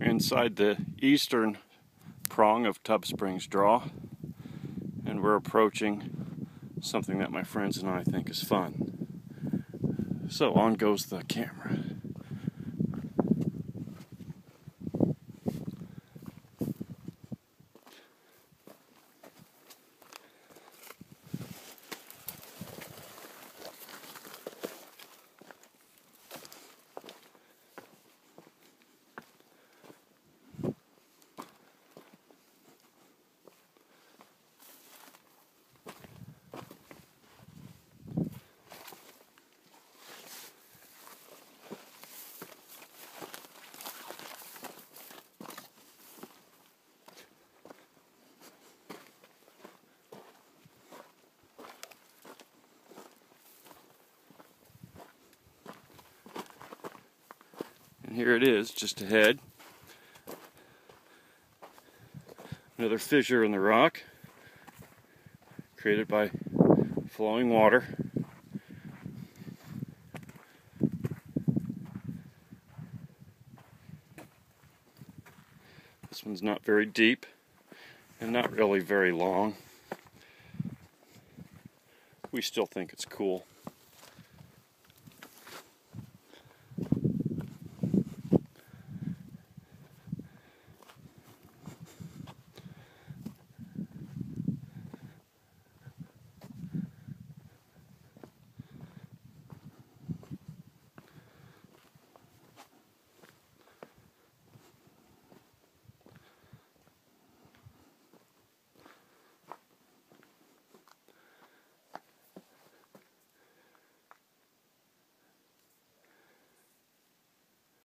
inside the eastern prong of Tubb Springs Draw, and we're approaching something that my friends and I think is fun. So on goes the camera. And here it is, just ahead. Another fissure in the rock created by flowing water. This one's not very deep and not really very long. We still think it's cool.